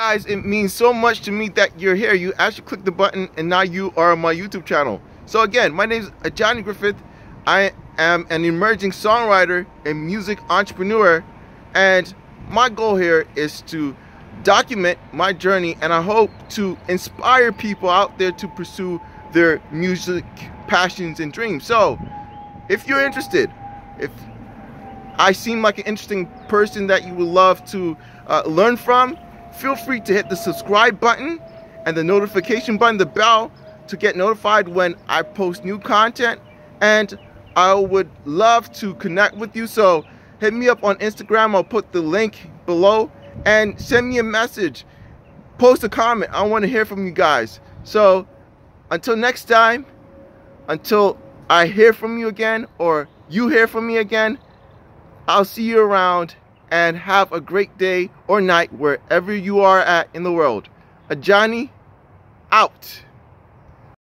Guys, it means so much to me that you're here. You actually click the button and now you are on my YouTube channel. So again, my name is Ajani Griffith. I am an emerging songwriter and music entrepreneur. And my goal here is to document my journey and I hope to inspire people out there to pursue their music passions and dreams. So if you're interested, if I seem like an interesting person that you would love to uh, learn from, feel free to hit the subscribe button and the notification button, the bell, to get notified when I post new content. And I would love to connect with you. So hit me up on Instagram. I'll put the link below and send me a message. Post a comment. I want to hear from you guys. So until next time, until I hear from you again or you hear from me again, I'll see you around and have a great day or night wherever you are at in the world. Ajani out.